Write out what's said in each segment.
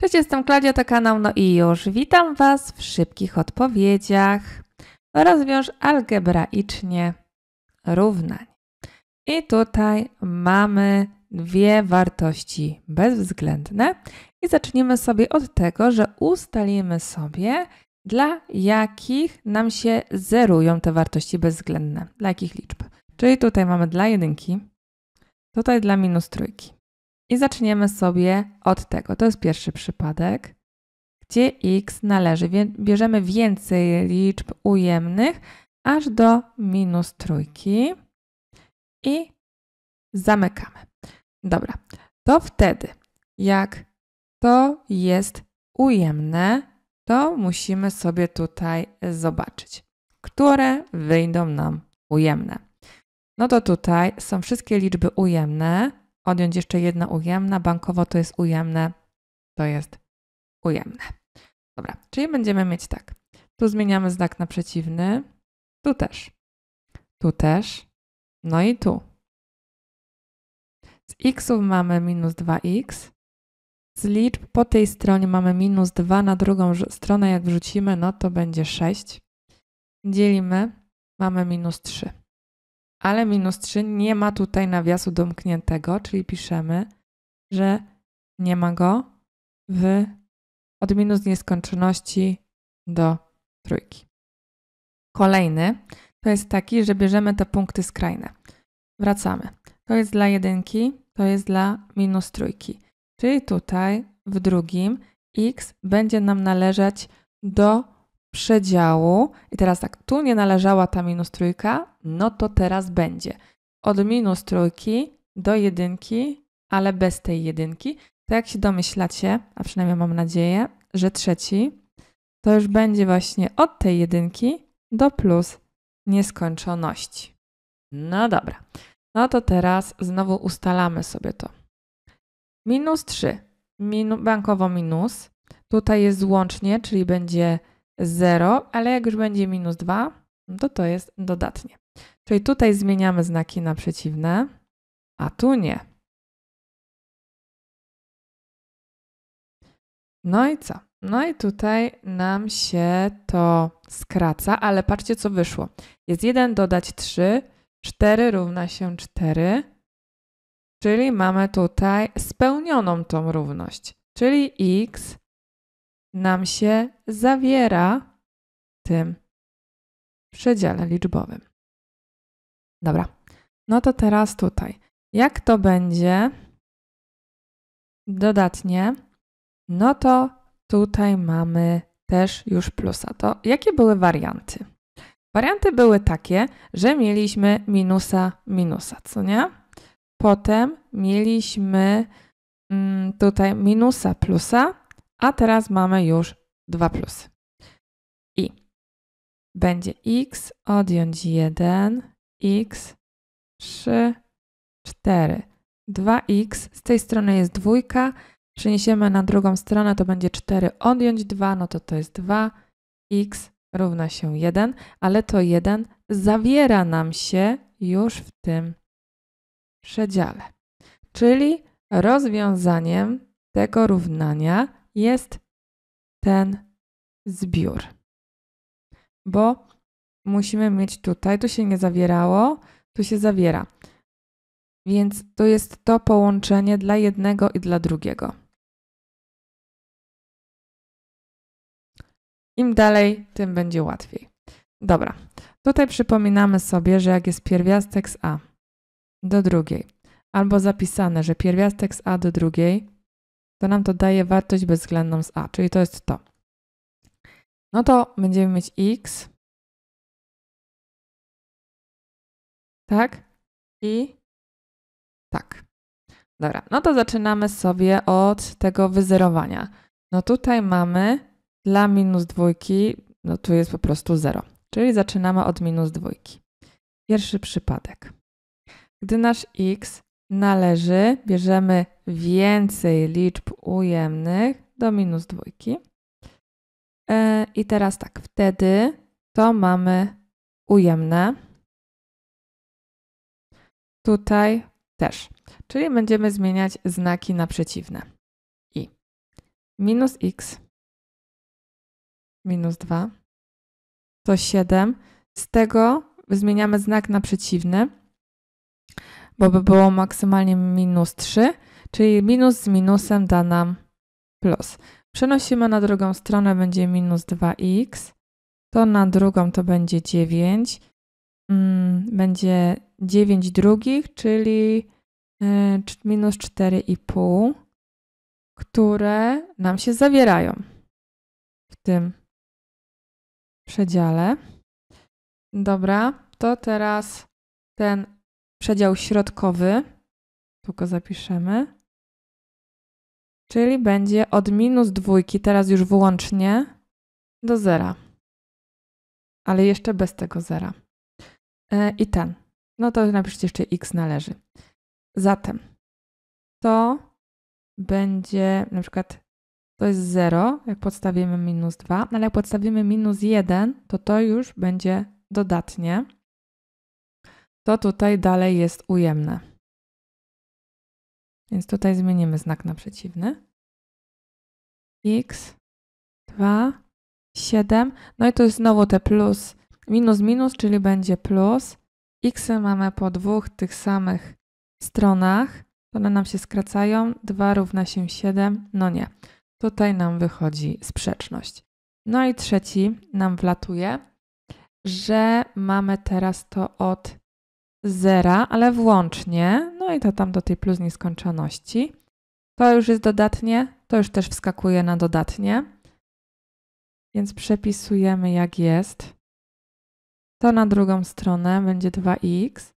Cześć, jestem Klaudia, to kanał No i już. Witam Was w szybkich odpowiedziach. Rozwiąż algebraicznie równań. I tutaj mamy dwie wartości bezwzględne i zacznijmy sobie od tego, że ustalimy sobie, dla jakich nam się zerują te wartości bezwzględne, dla jakich liczb. Czyli tutaj mamy dla jedynki, tutaj dla minus trójki. I zaczniemy sobie od tego. To jest pierwszy przypadek, gdzie x należy. Bierzemy więcej liczb ujemnych aż do minus trójki i zamykamy. Dobra, to wtedy, jak to jest ujemne, to musimy sobie tutaj zobaczyć, które wyjdą nam ujemne. No to tutaj są wszystkie liczby ujemne, odjąć jeszcze jedna ujemna, bankowo to jest ujemne, to jest ujemne. Dobra, czyli będziemy mieć tak. Tu zmieniamy znak na przeciwny, tu też, tu też, no i tu. Z xów mamy minus 2x, z liczb po tej stronie mamy minus 2, na drugą stronę. Jak wrzucimy, no to będzie 6. Dzielimy, mamy minus 3 ale minus 3 nie ma tutaj nawiasu domkniętego, czyli piszemy, że nie ma go w od minus nieskończoności do trójki. Kolejny to jest taki, że bierzemy te punkty skrajne. Wracamy. To jest dla jedynki, to jest dla minus trójki. Czyli tutaj w drugim x będzie nam należeć do przedziału. I teraz tak, tu nie należała ta minus trójka, no to teraz będzie od minus trójki do jedynki, ale bez tej jedynki. To jak się domyślacie, a przynajmniej mam nadzieję, że trzeci to już będzie właśnie od tej jedynki do plus nieskończoności. No dobra. No to teraz znowu ustalamy sobie to. Minus 3, minu, bankowo minus. Tutaj jest łącznie, czyli będzie 0, ale jak już będzie minus 2, no to to jest dodatnie. Czyli tutaj zmieniamy znaki na przeciwne, a tu nie. No i co? No i tutaj nam się to skraca, ale patrzcie co wyszło. Jest 1 dodać 3, 4 równa się 4, czyli mamy tutaj spełnioną tą równość. Czyli x nam się zawiera w tym przedziale liczbowym. Dobra, no to teraz tutaj. Jak to będzie dodatnie? No to tutaj mamy też już plusa. To jakie były warianty? Warianty były takie, że mieliśmy minusa minusa, co nie? Potem mieliśmy mm, tutaj minusa plusa, a teraz mamy już dwa plusy. I będzie x odjąć 1, x, 3, 4. 2x, z tej strony jest dwójka, przeniesiemy na drugą stronę, to będzie 4 odjąć 2, no to to jest 2, x równa się 1, ale to 1 zawiera nam się już w tym przedziale. Czyli rozwiązaniem tego równania jest ten zbiór. Bo musimy mieć tutaj, tu się nie zawierało, tu się zawiera. Więc to jest to połączenie dla jednego i dla drugiego. Im dalej, tym będzie łatwiej. Dobra, tutaj przypominamy sobie, że jak jest pierwiastek z A do drugiej, albo zapisane, że pierwiastek z A do drugiej to nam to daje wartość bezwzględną z a, czyli to jest to. No to będziemy mieć x, tak, i tak. Dobra, no to zaczynamy sobie od tego wyzerowania. No tutaj mamy dla minus dwójki, no tu jest po prostu 0, czyli zaczynamy od minus dwójki. Pierwszy przypadek. Gdy nasz x należy, bierzemy więcej liczb ujemnych do minus dwójki. E, I teraz tak, wtedy to mamy ujemne. Tutaj też. Czyli będziemy zmieniać znaki na przeciwne. I minus x minus 2 to 7. Z tego zmieniamy znak na przeciwny, bo by było maksymalnie minus 3, czyli minus z minusem da nam plus. Przenosimy na drugą stronę, będzie minus 2x, to na drugą to będzie 9, mm, będzie 9 drugich, czyli y, minus 4,5, które nam się zawierają w tym przedziale. Dobra, to teraz ten przedział środkowy, tu go zapiszemy, czyli będzie od minus dwójki, teraz już wyłącznie, do zera. Ale jeszcze bez tego zera. E, I ten. No to napiszcie jeszcze x należy. Zatem to będzie na przykład to jest 0, jak podstawimy minus 2, ale jak podstawimy minus 1, to to już będzie dodatnie. To tutaj dalej jest ujemne. Więc tutaj zmienimy znak na przeciwny. x, 2, 7. No i to jest znowu te plus, minus, minus, czyli będzie plus. x mamy po dwóch tych samych stronach. One nam się skracają. 2 równa się 7. No nie. Tutaj nam wychodzi sprzeczność. No i trzeci nam wlatuje, że mamy teraz to od zera, ale włącznie. No i to tam do tej plus nieskończoności. To już jest dodatnie, to już też wskakuje na dodatnie. Więc przepisujemy jak jest. To na drugą stronę będzie 2x.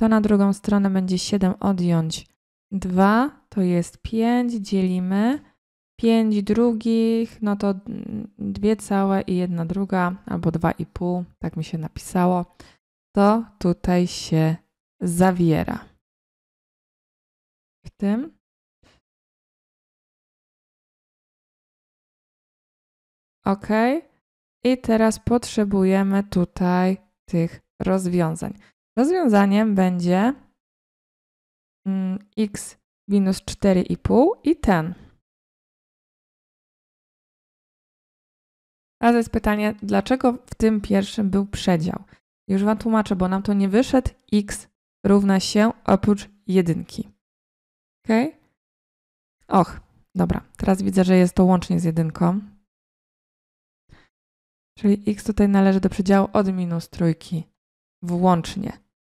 To na drugą stronę będzie 7 odjąć 2, to jest 5, dzielimy 5 drugich, no to dwie całe i jedna druga, albo dwa i pół, tak mi się napisało, to tutaj się zawiera. W tym. Ok. I teraz potrzebujemy tutaj tych rozwiązań. Rozwiązaniem będzie mm, x minus 4,5 i ten. A to jest pytanie, dlaczego w tym pierwszym był przedział? Już Wam tłumaczę, bo nam to nie wyszedł x równa się oprócz jedynki. Ok? Och, dobra. Teraz widzę, że jest to łącznie z jedynką. Czyli x tutaj należy do przedziału od minus trójki włącznie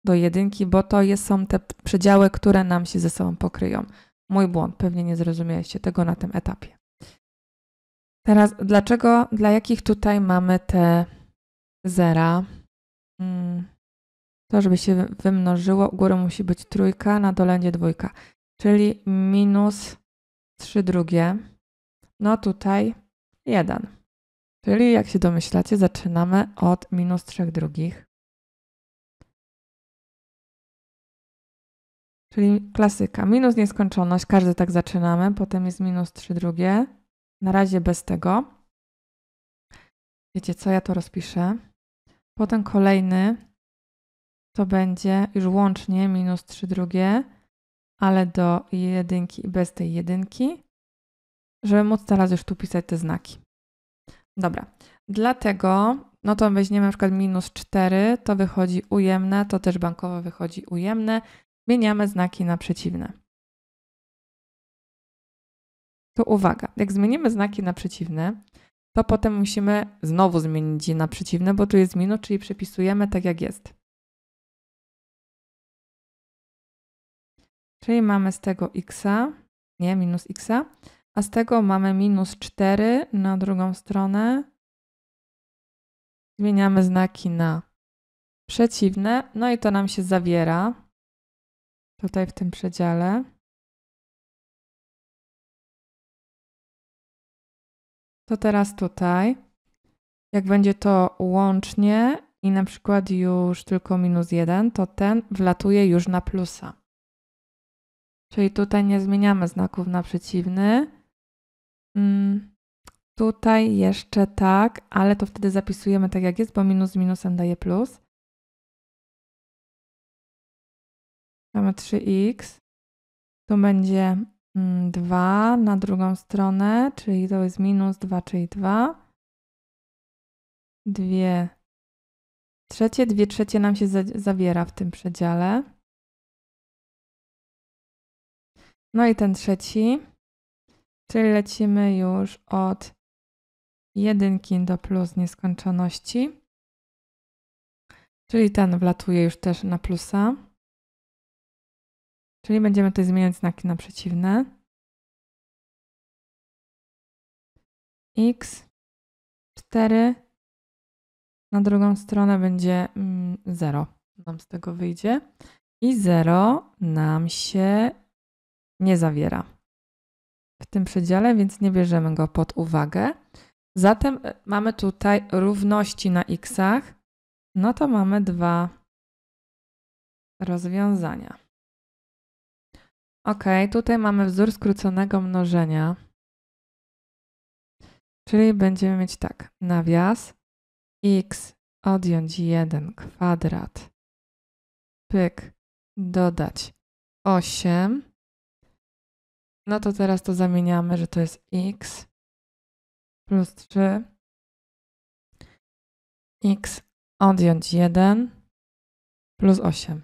do jedynki, bo to jest, są te przedziały, które nam się ze sobą pokryją. Mój błąd, pewnie nie zrozumieliście tego na tym etapie. Teraz, dlaczego, dla jakich tutaj mamy te zera? Hmm. To, żeby się wymnożyło, górą musi być trójka, na dole będzie dwójka, czyli minus 3 drugie. No tutaj 1. Czyli jak się domyślacie, zaczynamy od minus 3 drugich. Czyli klasyka. Minus nieskończoność, każdy tak zaczynamy, potem jest minus 3 drugie. Na razie bez tego. Wiecie co, ja to rozpiszę. Potem kolejny to będzie już łącznie minus 3 drugie, ale do jedynki i bez tej jedynki, żeby móc teraz już tu pisać te znaki. Dobra, dlatego, no to weźmiemy na przykład minus 4, to wychodzi ujemne, to też bankowo wychodzi ujemne. Zmieniamy znaki na przeciwne. To uwaga, jak zmienimy znaki na przeciwne, to potem musimy znowu zmienić je na przeciwne, bo tu jest minus, czyli przepisujemy tak jak jest. Czyli mamy z tego x, nie, minus x, a z tego mamy minus 4 na drugą stronę. Zmieniamy znaki na przeciwne, no i to nam się zawiera tutaj w tym przedziale. To teraz tutaj, jak będzie to łącznie i na przykład już tylko minus 1, to ten wlatuje już na plusa. Czyli tutaj nie zmieniamy znaków na przeciwny. Hmm, tutaj jeszcze tak, ale to wtedy zapisujemy tak jak jest, bo minus z minusem daje plus. Mamy 3x. Tu będzie 2 na drugą stronę, czyli to jest minus 2, czyli 2. 2 trzecie, 2 trzecie nam się zawiera w tym przedziale. No i ten trzeci, czyli lecimy już od jedynki do plus nieskończoności. Czyli ten wlatuje już też na plusa. Czyli będziemy tutaj zmieniać znaki na przeciwne. x 4 na drugą stronę będzie 0 mm, nam z tego wyjdzie i 0 nam się nie zawiera w tym przedziale, więc nie bierzemy go pod uwagę. Zatem e, mamy tutaj równości na x'ach, no to mamy dwa rozwiązania. Ok, tutaj mamy wzór skróconego mnożenia, czyli będziemy mieć tak, nawias x odjąć 1 kwadrat, pyk, dodać 8, no to teraz to zamieniamy, że to jest x plus 3 x odjąć 1 plus 8.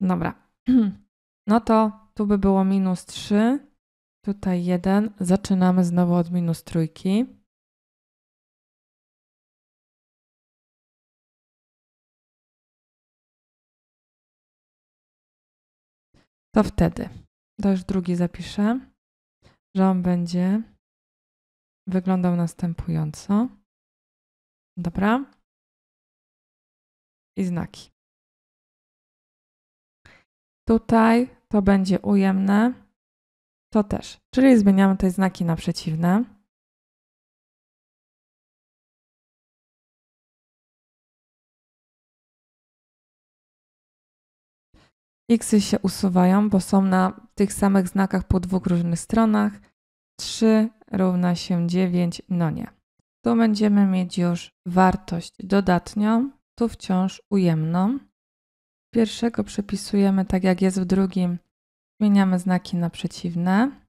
Dobra. No to tu by było minus 3, tutaj 1. Zaczynamy znowu od minus trójki. To wtedy, to już drugi zapiszę, że on będzie wyglądał następująco. Dobra. I znaki. Tutaj to będzie ujemne. To też. Czyli zmieniamy te znaki na przeciwne. Xy się usuwają, bo są na tych samych znakach po dwóch różnych stronach. 3 równa się 9, no nie. Tu będziemy mieć już wartość dodatnią, tu wciąż ujemną. Pierwszego przepisujemy tak jak jest w drugim, zmieniamy znaki na przeciwne.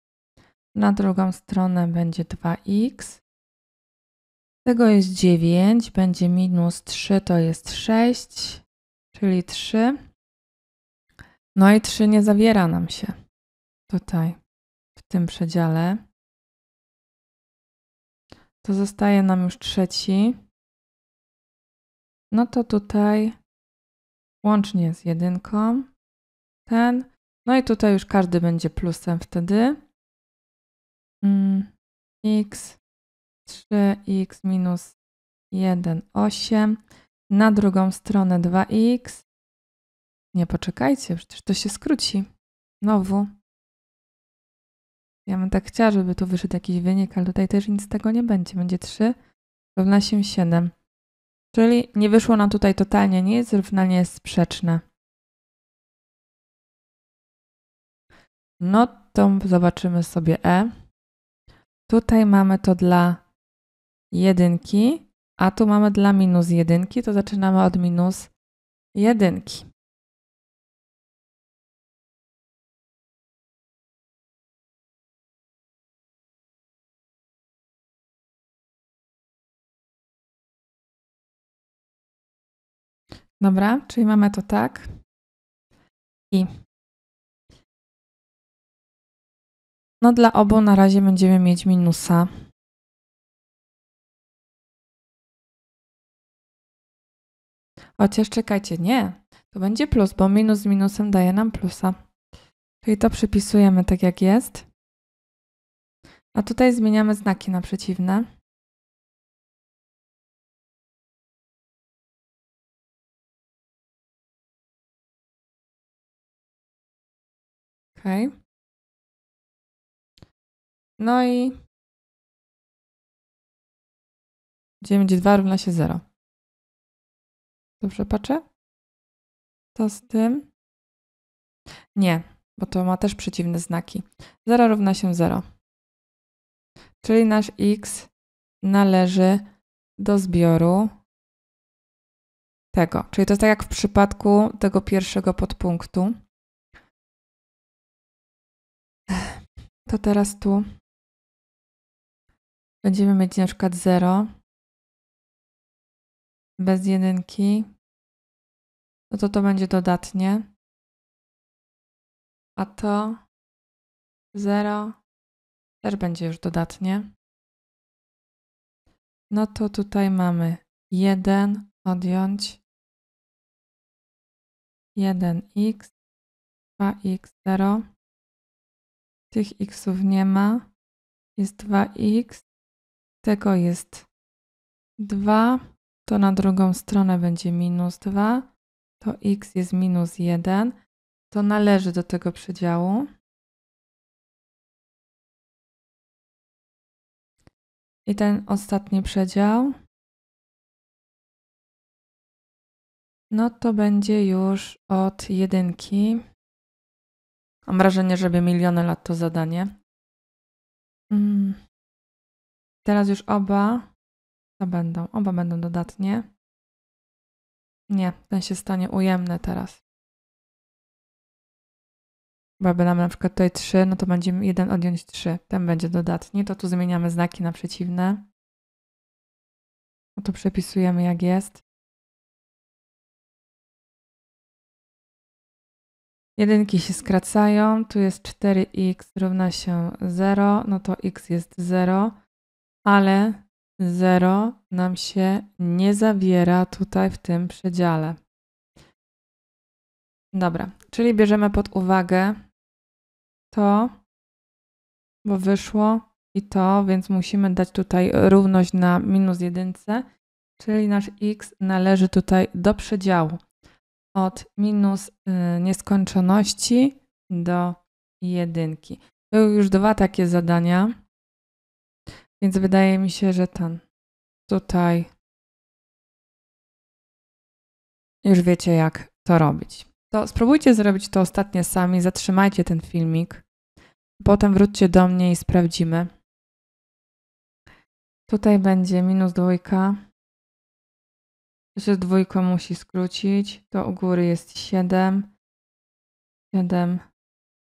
Na drugą stronę będzie 2x. Tego jest 9, będzie minus 3 to jest 6, czyli 3. No i 3 nie zawiera nam się tutaj w tym przedziale to zostaje nam już trzeci. No to tutaj łącznie z jedynką ten. No i tutaj już każdy będzie plusem wtedy. Mm, x 3x minus 1, 8. Na drugą stronę 2x. Nie poczekajcie, przecież to się skróci. Znowu ja bym tak chciała, żeby tu wyszedł jakiś wynik, ale tutaj też nic z tego nie będzie. Będzie 3 równa się 7. Czyli nie wyszło nam tutaj totalnie nic, równanie jest sprzeczne. No to zobaczymy sobie E. Tutaj mamy to dla jedynki, a tu mamy dla minus jedynki, to zaczynamy od minus jedynki. Dobra, czyli mamy to tak. I no dla obu na razie będziemy mieć minusa. Chociaż czekajcie, nie. To będzie plus, bo minus z minusem daje nam plusa. Czyli to przypisujemy tak jak jest. A tutaj zmieniamy znaki na przeciwne. Ok. No i 9,2 równa się 0. Dobrze patrzę? To z tym? Nie, bo to ma też przeciwne znaki. 0 równa się 0. Czyli nasz x należy do zbioru tego. Czyli to jest tak jak w przypadku tego pierwszego podpunktu. To teraz tu będziemy mieć na przykład 0 bez jedynki, no to to będzie dodatnie. A to 0 też będzie już dodatnie. No to tutaj mamy 1 odjąć 1x, 2x0. Tych xów nie ma. Jest 2x. Tego jest 2. To na drugą stronę będzie minus 2. To x jest minus 1. To należy do tego przedziału. I ten ostatni przedział no to będzie już od jedynki. Mam wrażenie, żeby miliony lat to zadanie. Mm. Teraz już oba to będą. Oba będą dodatnie. Nie, ten się stanie ujemny teraz. Bo jakby nam na przykład tutaj 3, no to będziemy 1 odjąć 3. Ten będzie dodatni. To tu zmieniamy znaki na przeciwne. No to przepisujemy jak jest. Jedynki się skracają, tu jest 4x równa się 0, no to x jest 0, ale 0 nam się nie zawiera tutaj w tym przedziale. Dobra, czyli bierzemy pod uwagę to, bo wyszło i to, więc musimy dać tutaj równość na minus jedynce, czyli nasz x należy tutaj do przedziału od minus y, nieskończoności do jedynki. Były już dwa takie zadania, więc wydaje mi się, że ten tutaj już wiecie, jak to robić. To spróbujcie zrobić to ostatnie sami, zatrzymajcie ten filmik, potem wróćcie do mnie i sprawdzimy. Tutaj będzie minus dwójka, to się z dwójką musi skrócić. To u góry jest 7. 7.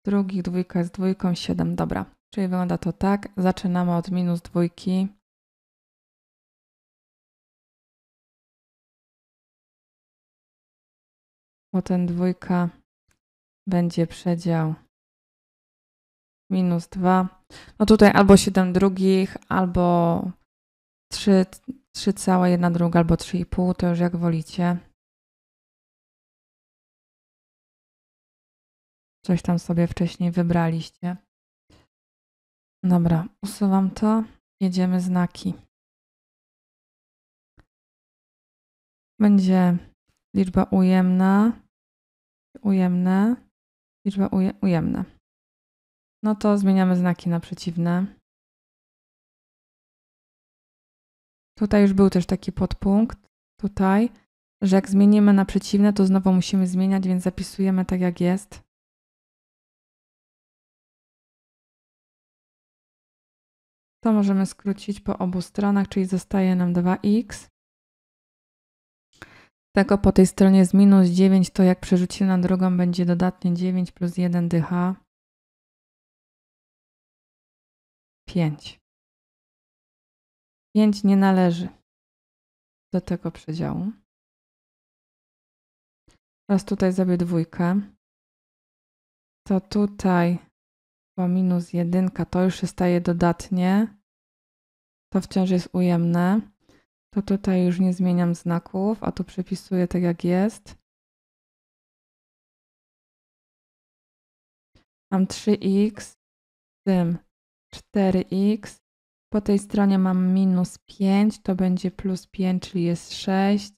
Drugich dwójka jest dwójką, 7. Dobra. Czyli wygląda to tak. Zaczynamy od minus dwójki. Potem dwójka będzie przedział minus 2. No tutaj albo 7 drugich, albo 3 3 całe, jedna druga albo 3,5, to już jak wolicie. Coś tam sobie wcześniej wybraliście. Dobra, usuwam to. Jedziemy znaki. Będzie liczba ujemna, ujemne, liczba uje, ujemna. No to zmieniamy znaki na przeciwne. Tutaj już był też taki podpunkt, tutaj, że jak zmienimy na przeciwne, to znowu musimy zmieniać, więc zapisujemy tak jak jest. To możemy skrócić po obu stronach, czyli zostaje nam 2x. Tego po tej stronie jest minus 9, to jak przerzucimy na drugą będzie dodatnie 9 plus 1 dh. 5. 5 nie należy do tego przedziału. Teraz tutaj zrobię dwójkę. To tutaj po minus jedynka to już się staje dodatnie. To wciąż jest ujemne. To tutaj już nie zmieniam znaków, a tu przepisuję tak jak jest. Mam 3x, z tym 4x, po tej stronie mam minus 5, to będzie plus 5, czyli jest 6.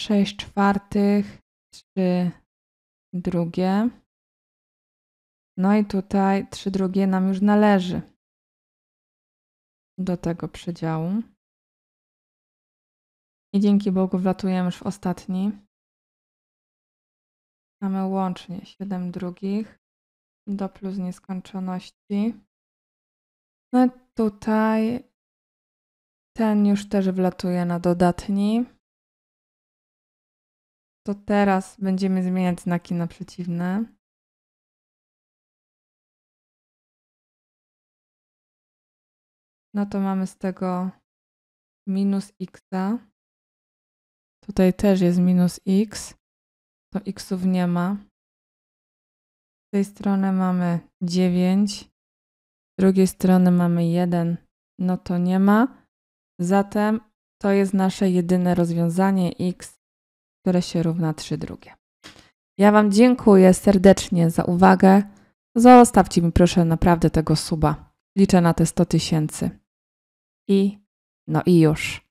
6 czwartych, 3 drugie. No i tutaj 3 drugie nam już należy do tego przedziału. I dzięki Bogu wlatujemy już w ostatni. Mamy łącznie 7 drugich do plus nieskończoności. No tutaj ten już też wlatuje na dodatni. To teraz będziemy zmieniać znaki na przeciwne. no to mamy z tego minus x. Tutaj też jest minus x. To xów nie ma. Z tej strony mamy 9. Z drugiej strony mamy 1. No to nie ma. Zatem to jest nasze jedyne rozwiązanie x, które się równa 3 drugie. Ja Wam dziękuję serdecznie za uwagę. Zostawcie mi proszę naprawdę tego suba. Liczę na te 100 tysięcy. I no i już.